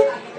Yeah.